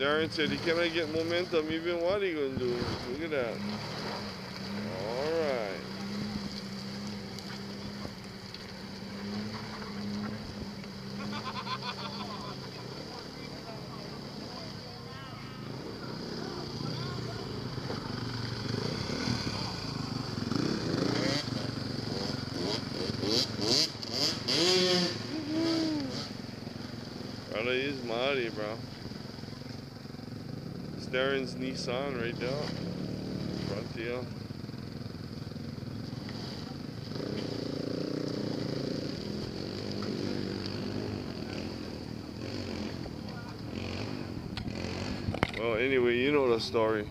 Darren said he cannot get momentum even what he gonna do. Look at that. Alright. Brother is mighty, bro. Darren's Nissan right there. Frontier. Well, anyway, you know the story.